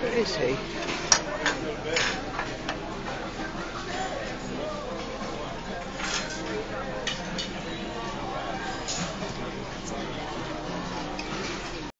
Where is he?